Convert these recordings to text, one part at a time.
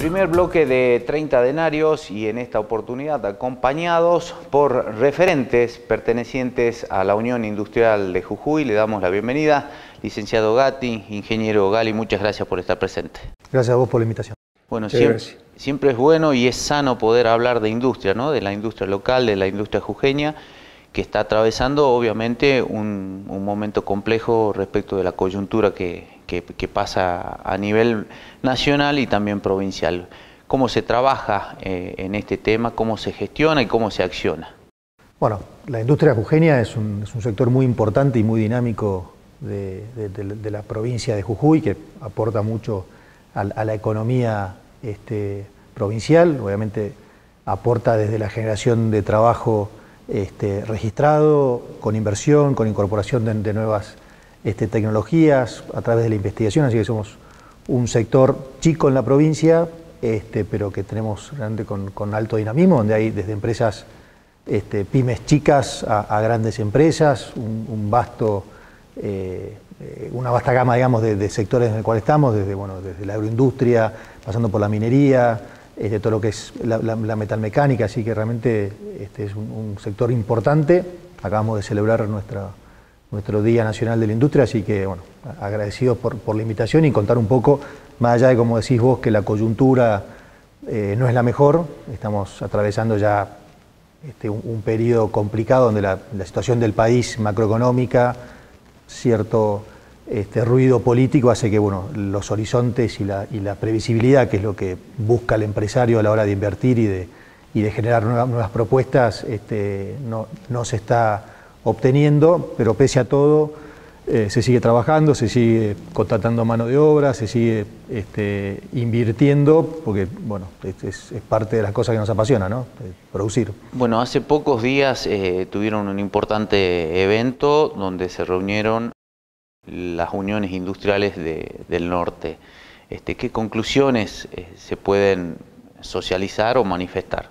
Primer bloque de 30 denarios y en esta oportunidad acompañados por referentes pertenecientes a la Unión Industrial de Jujuy. Le damos la bienvenida, licenciado Gatti, ingeniero Gali, muchas gracias por estar presente. Gracias a vos por la invitación. Bueno, siempre, siempre, es bueno y es sano poder hablar de industria, ¿no? de la industria local, de la industria jujeña, que está atravesando obviamente un, un momento complejo respecto de la coyuntura que, que, pasa a nivel nacional y también provincial. ¿Cómo se trabaja eh, en este tema, cómo se gestiona y cómo se acciona? Bueno, la industria jujeña es un, sector muy importante y muy dinámico de, la provincia de Jujuy, que aporta mucho a, la economía este, provincial, obviamente aporta desde la generación de trabajo este, registrado, con inversión, con incorporación de, nuevas este, tecnologías a través de la investigación, así que somos un sector chico en la provincia, este, pero que tenemos realmente con, alto dinamismo, donde hay desde empresas pymes chicas a, grandes empresas, un, vasto, eh, una vasta gama digamos, de, sectores en el cual estamos, desde, bueno, desde la agroindustria, pasando por la minería, este, todo lo que es la, metalmecánica, así que realmente este, es un sector importante. Acabamos de celebrar nuestra nuestro Día Nacional de la Industria, así que bueno, agradecido por, la invitación y contar un poco, más allá de como decís vos, que la coyuntura eh, no es la mejor, estamos atravesando ya este, un, periodo complicado donde la, situación del país macroeconómica, cierto este, ruido político hace que bueno, los horizontes y la, previsibilidad, que es lo que busca el empresario a la hora de invertir y de, generar nuevas, propuestas, este, no, no se está obteniendo, pero pese a todo eh, se sigue trabajando, se sigue contratando mano de obra, se sigue este, invirtiendo, porque bueno, es, parte de las cosas que nos apasiona, ¿no? Eh, producir. Bueno, hace pocos días eh, tuvieron un importante evento donde se reunieron las uniones industriales del norte. Este, ¿Qué conclusiones se pueden socializar o manifestar?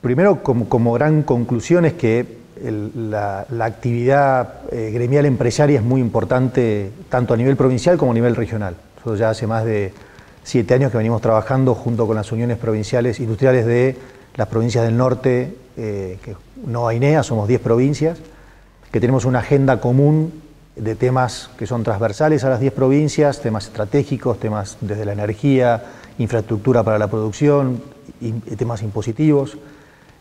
Primero, como, como gran conclusión es que la, actividad eh, gremial empresaria es muy importante tanto a nivel provincial como a nivel regional. Nosotros ya hace más de siete años que venimos trabajando junto con las uniones provinciales industriales de las provincias del norte, eh, que no hay NEA, somos diez provincias, que tenemos una agenda común de temas que son transversales a las diez provincias, temas estratégicos, temas desde la energía, infraestructura para la producción, temas impositivos.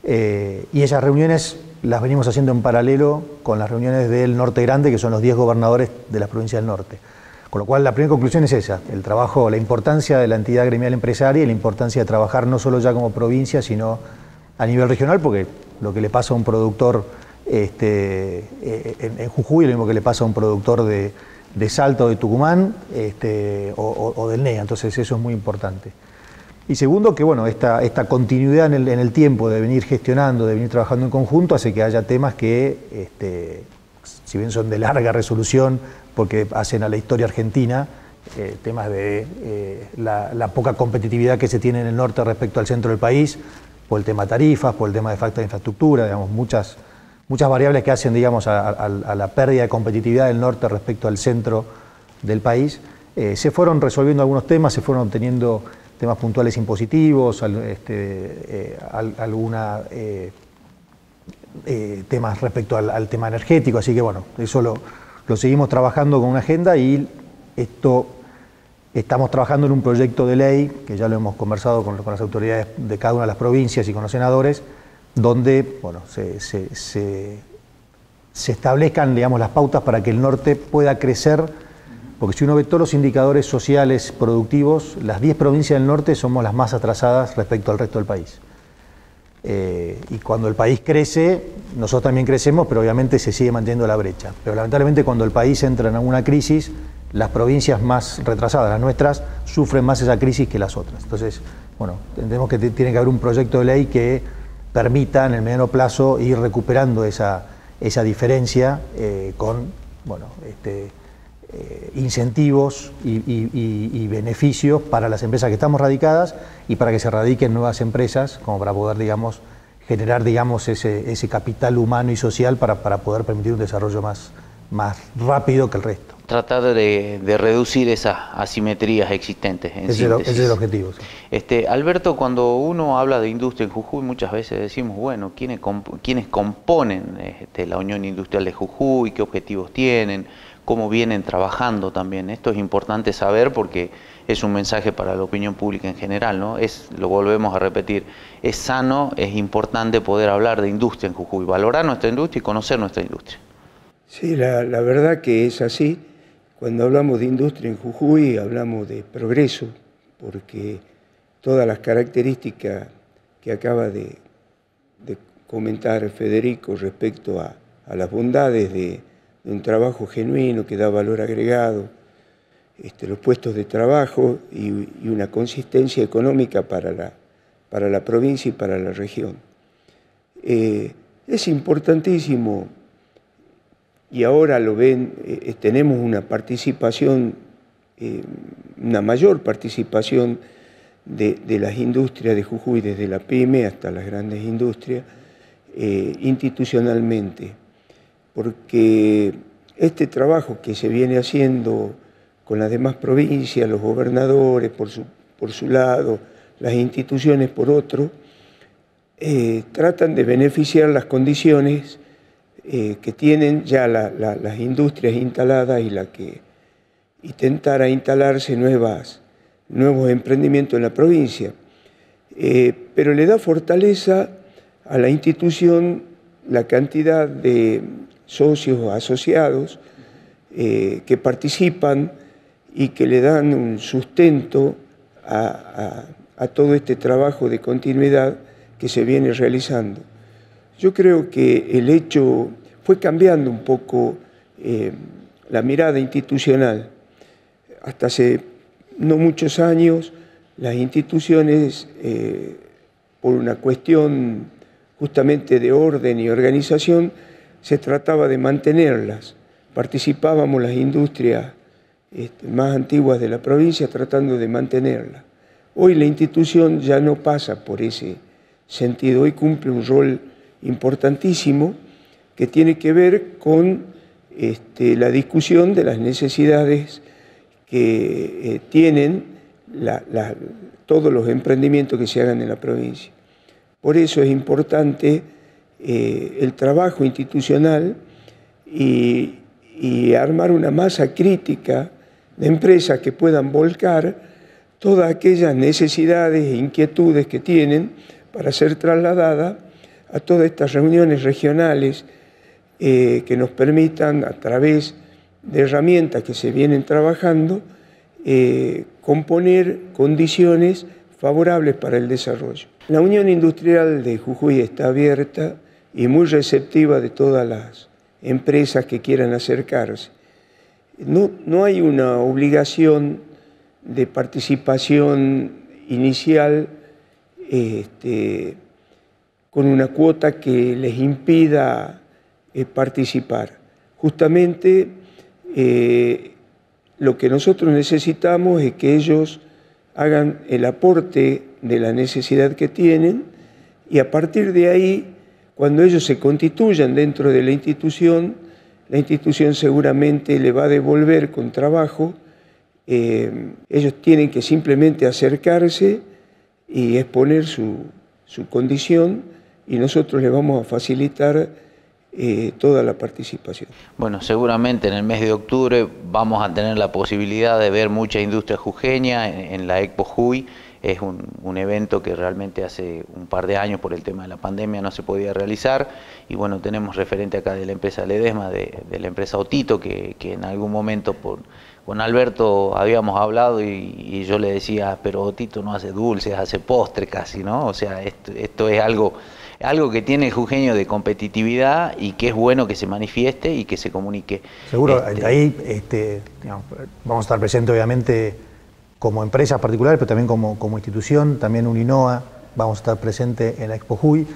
Eh, y esas reuniones las venimos haciendo en paralelo con las reuniones del Norte Grande, que son los 10 gobernadores de las provincias del norte. Con lo cual, la primera conclusión es esa, el trabajo, la importancia de la entidad gremial empresaria y la importancia de trabajar no solo ya como provincia, sino a nivel regional, porque lo que le pasa a un productor este, eh, en, Jujuy lo mismo que le pasa a un productor de, Salto, de Tucumán este, o del NEA, entonces eso es muy importante. Y segundo, que bueno, esta, esta continuidad en el, tiempo de venir gestionando, de venir trabajando en conjunto, hace que haya temas que, este, si bien son de larga resolución, porque hacen a la historia argentina, eh, temas de eh, la, poca competitividad que se tiene en el norte respecto al centro del país, por el tema tarifas, por el tema de falta de infraestructura, digamos, muchas, muchas variables que hacen digamos, a, la pérdida de competitividad del norte respecto al centro del país. Eh, se fueron resolviendo algunos temas, se fueron obteniendo temas puntuales impositivos, este, eh, alguna eh, eh, temas respecto al, tema energético, así que bueno, eso lo, seguimos trabajando con una agenda y esto estamos trabajando en un proyecto de ley, que ya lo hemos conversado con, las autoridades de cada una de las provincias y con los senadores, donde bueno, se, se establezcan digamos, las pautas para que el norte pueda crecer porque si uno ve todos los indicadores sociales productivos, las 10 provincias del norte somos las más atrasadas respecto al resto del país. Eh, y cuando el país crece, nosotros también crecemos, pero obviamente se sigue manteniendo la brecha. Pero lamentablemente cuando el país entra en alguna crisis, las provincias más retrasadas, las nuestras, sufren más esa crisis que las otras. Entonces, bueno, entendemos que tiene que haber un proyecto de ley que permita en el mediano plazo ir recuperando esa, esa diferencia eh, con, bueno, este, eh, incentivos y, beneficios para las empresas que estamos radicadas y para que se radiquen nuevas empresas, como para poder, digamos, generar, digamos, ese, capital humano y social para, poder permitir un desarrollo más, más rápido que el resto tratar de, reducir esas asimetrías existentes. ese, es el objetivo. Este, Alberto, cuando uno habla de industria en Jujuy, muchas veces decimos, bueno, ¿quiénes, quiénes componen este, la Unión Industrial de Jujuy? ¿Qué objetivos tienen? ¿Cómo vienen trabajando también? Esto es importante saber porque es un mensaje para la opinión pública en general, ¿no? Es, lo volvemos a repetir, es sano, es importante poder hablar de industria en Jujuy, valorar nuestra industria y conocer nuestra industria. Sí, la, verdad que es así. Cuando hablamos de industria en Jujuy hablamos de progreso, porque todas las características que acaba de, comentar Federico respecto a, las bondades de, un trabajo genuino que da valor agregado, este, los puestos de trabajo y, una consistencia económica para la, para la provincia y para la región. Eh, es importantísimo y ahora lo ven, eh, eh, tenemos una participación, eh, una mayor participación de, las industrias de Jujuy, desde la pyme hasta las grandes industrias, institucionalmente, porque este trabajo que se viene haciendo con las demás provincias, los gobernadores por su, por su lado, las instituciones por otro, tratan de beneficiar las condiciones eh, que tienen ya las industrias instaladas y la que intentara instalarse nuevas, nuevos emprendimientos en la provincia. Eh, pero le da fortaleza a la institución la cantidad de socios asociados eh, que participan y que le dan un sustento a todo este trabajo de continuidad que se viene realizando. Yo creo que el hecho fue cambiando un poco eh, la mirada institucional. Hasta hace no muchos años, las instituciones, eh, por una cuestión justamente de orden y organización, se trataba de mantenerlas. Participábamos las industrias este, más antiguas de la provincia tratando de mantenerlas. Hoy la institución ya no pasa por ese sentido, hoy cumple un rol importantísimo que tiene que ver con este, la discusión de las necesidades que eh, tienen todos los emprendimientos que se hagan en la provincia. Por eso es importante eh, el trabajo institucional y, y armar una masa crítica de empresas que puedan volcar todas aquellas necesidades e inquietudes que tienen para ser trasladadas a todas estas reuniones regionales eh, que nos permitan, a través de herramientas que se vienen trabajando, eh, componer condiciones favorables para el desarrollo. La Unión Industrial de Jujuy está abierta y muy receptiva de todas las empresas que quieran acercarse. No, no hay una obligación de participación inicial este, con una cuota que les impida eh, participar. Justamente eh, lo que nosotros necesitamos es que ellos hagan el aporte de la necesidad que tienen y a partir de ahí, cuando ellos se constituyan dentro de la institución, la institución seguramente le va a devolver con trabajo, eh, ellos tienen que simplemente acercarse y exponer su, su condición y nosotros le vamos a facilitar eh, toda la participación. Bueno, seguramente en el mes de octubre vamos a tener la posibilidad de ver mucha industria jujeña en, la Expo Juy. Es un, evento que realmente hace un par de años por el tema de la pandemia no se podía realizar y bueno, tenemos referente acá de la empresa Ledesma, de, la empresa Otito, que, en algún momento con Alberto habíamos hablado y, yo le decía, pero Otito no hace dulces, hace postre casi, ¿no? O sea, esto, esto es algo algo que tiene el jujeño de competitividad y que es bueno que se manifieste y que se comunique. Seguro, este, ahí este, vamos a estar presentes obviamente como empresas particulares, pero también como, como institución, también Uninoa, vamos a estar presentes en la Expo Juy.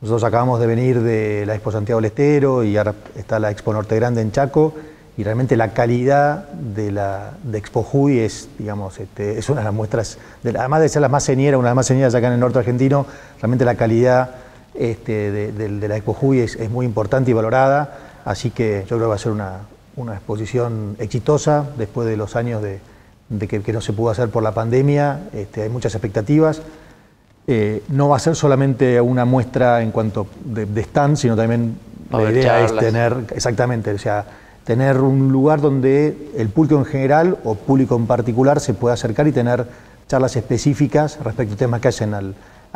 Nosotros acabamos de venir de la Expo Santiago del Estero y ahora está la Expo Norte Grande en Chaco y realmente la calidad de la de Expo Juy es, digamos, este, es una de las muestras, además de ser la más señera, una de las más señeras acá en el norte argentino, realmente la calidad este, de, la Expo es, muy importante y valorada, así que yo creo que va a ser una, una exposición exitosa después de los años de, que, no se pudo hacer por la pandemia. Este, hay muchas expectativas. Eh, no va a ser solamente una muestra en cuanto de, stand, sino también la idea es tener, exactamente, o sea, tener un lugar donde el público en general o público en particular se pueda acercar y tener charlas específicas respecto a temas que hacen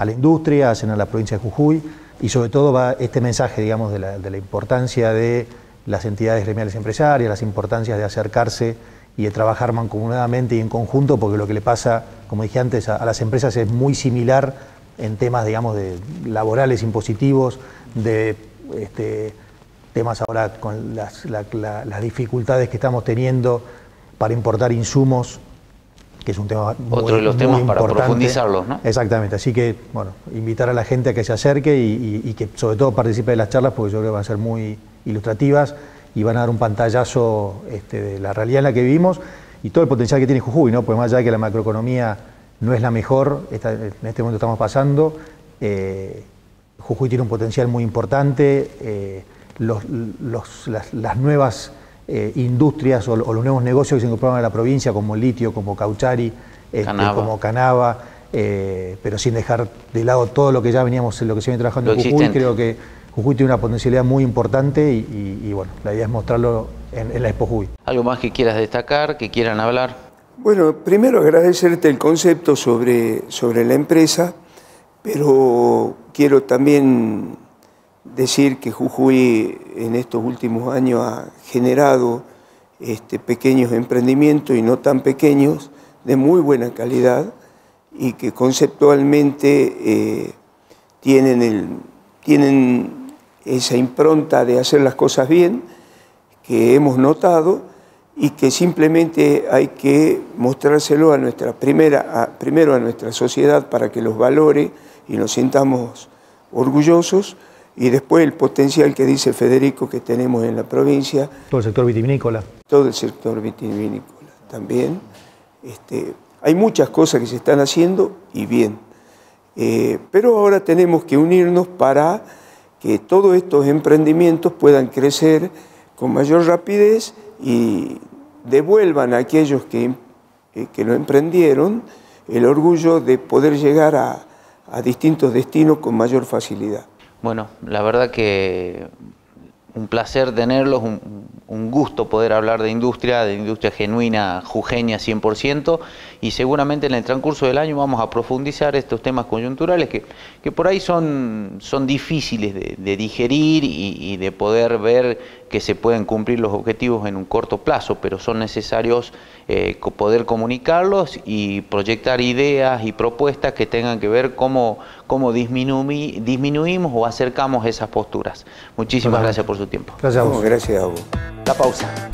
a la industria, hacen a la provincia de Jujuy y sobre todo va este mensaje, digamos, de la, importancia de las entidades gremiales empresarias, las importancias de acercarse y de trabajar mancomunadamente y en conjunto, porque lo que le pasa, como dije antes, a, las empresas es muy similar en temas, digamos, de laborales, impositivos, de este, temas ahora con las, dificultades que estamos teniendo para importar insumos, que es un tema Otro de los temas para profundizarlos, ¿no? Exactamente, así que, bueno, invitar a la gente a que se acerque y, que sobre todo participe de las charlas, porque yo creo que van a ser muy ilustrativas y van a dar un pantallazo este, de la realidad en la que vivimos y todo el potencial que tiene Jujuy, ¿no? Porque más allá de que la macroeconomía no es la mejor, en este momento estamos pasando, eh, Jujuy tiene un potencial muy importante. Eh, las, nuevas eh, industrias o, los nuevos negocios que se incorporan a la provincia, como litio, como Cauchari, este, como Canava, eh, pero sin dejar de lado todo lo que ya veníamos, lo que se viene trabajando en Jujuy, creo que Jujuy tiene una potencialidad muy importante y, bueno, la idea es mostrarlo en, la Expo Jujuy. ¿Algo más que quieras destacar, que quieran hablar? Bueno, primero agradecerte el concepto sobre, sobre la empresa, pero quiero también decir que Jujuy en estos últimos años ha generado este, pequeños emprendimientos y no tan pequeños, de muy buena calidad y que conceptualmente eh, tienen, tienen esa impronta de hacer las cosas bien que hemos notado y que simplemente hay que mostrárselo a nuestra primera, primero a nuestra sociedad para que los valore y nos sintamos orgullosos y después el potencial que dice Federico que tenemos en la provincia. Todo el sector vitivinícola. Todo el sector vitivinícola también. Este, hay muchas cosas que se están haciendo y bien, eh, pero ahora tenemos que unirnos para que todos estos emprendimientos puedan crecer con mayor rapidez y devuelvan a aquellos que, eh, que lo emprendieron el orgullo de poder llegar a, a distintos destinos con mayor facilidad. Bueno, la verdad que un placer tenerlos, un, gusto poder hablar de industria, de industria genuina, jujeña 100%, y seguramente en el transcurso del año vamos a profundizar estos temas coyunturales que, que por ahí son, son difíciles de, digerir y, de poder ver que se pueden cumplir los objetivos en un corto plazo, pero son necesarios eh, poder comunicarlos y proyectar ideas y propuestas que tengan que ver cómo, cómo disminuimos o acercamos esas posturas. Muchísimas gracias por su tiempo. Gracias a vos. Gracias a vos. La pausa.